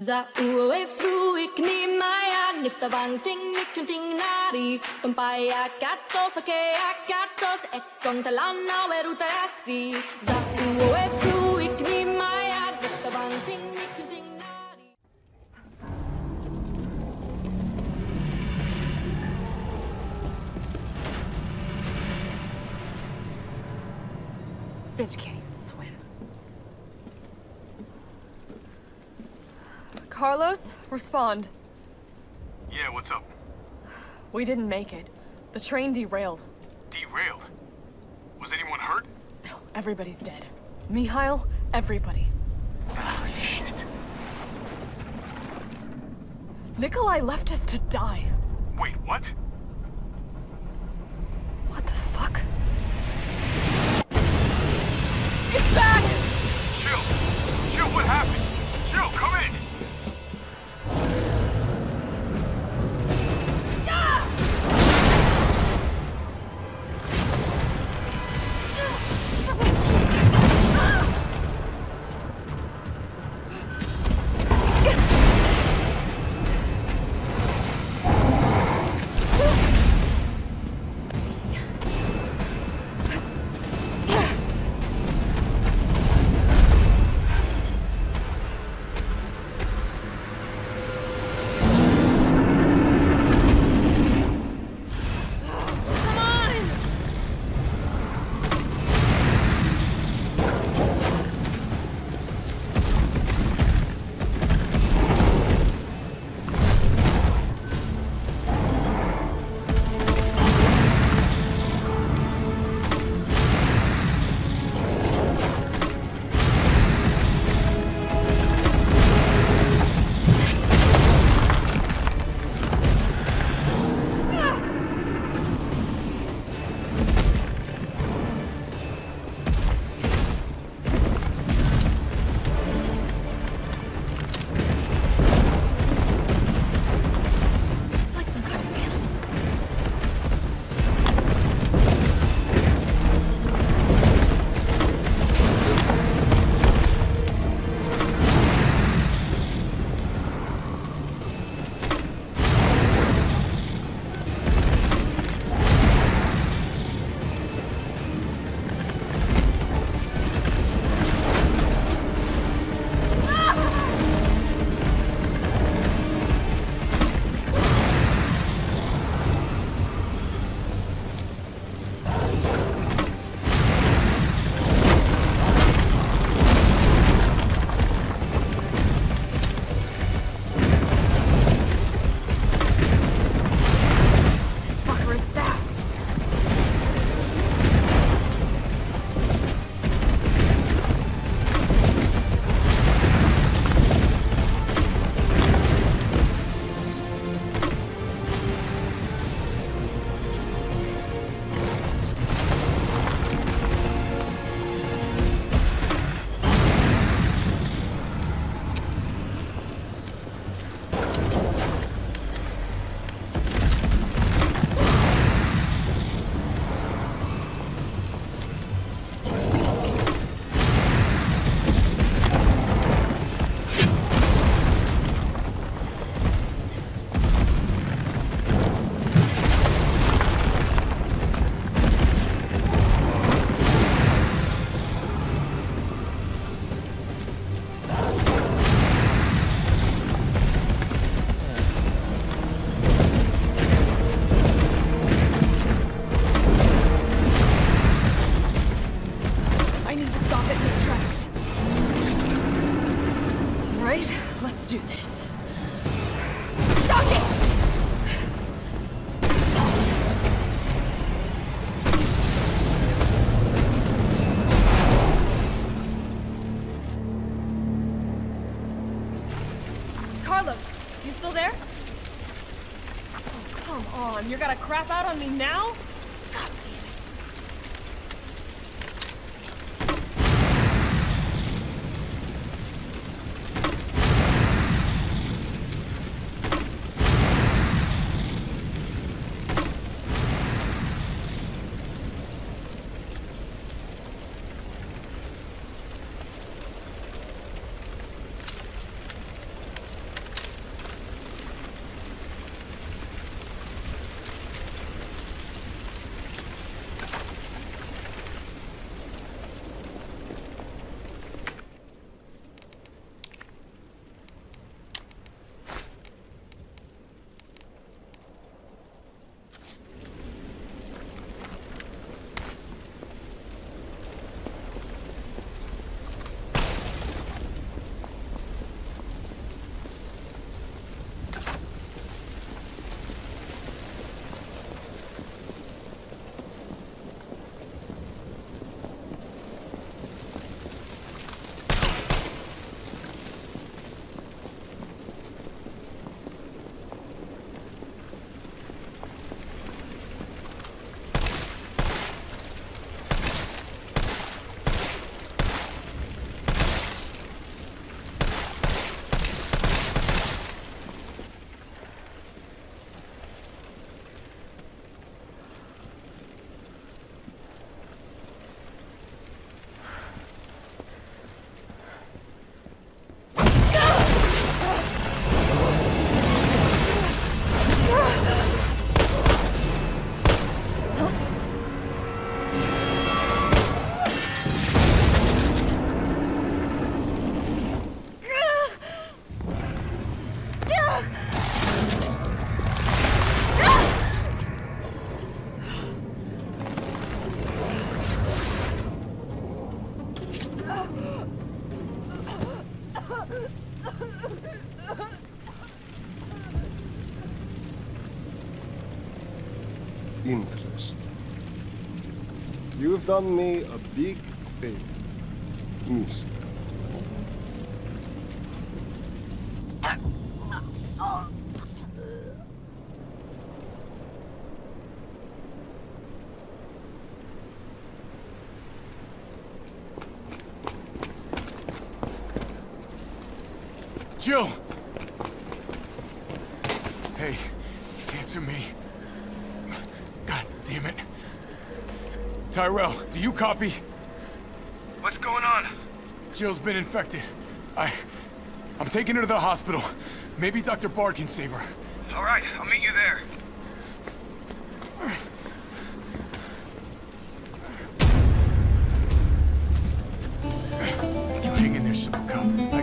Za ue fruik ni maya nifta banting nikunting nari Umpaya katos ake akatos e kontalana weruta asi Za ue fruik ni maya nifta banting nikunting nari Bitch can't Carlos, respond. Yeah, what's up? We didn't make it. The train derailed. Derailed. Was anyone hurt? No, everybody's dead. Mikhail, everybody. Ah, shit. Nikolai left us to die. Wait? What right, let's do this. Suck it! Carlos, you still there? Oh, come on. You're gonna crap out on me now? Interesting. You've done me a big favor, Miss. Jill! Hey, answer me. God damn it. Tyrell, do you copy? What's going on? Jill's been infected. I... I'm taking her to the hospital. Maybe Dr. Bard can save her. All right, I'll meet you there. You hang in there. I